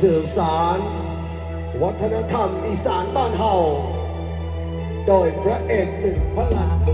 สืบสาร วัฒนธรรมอีสานบ้านเฮาโดยพระเอกหนึ่งพระลัน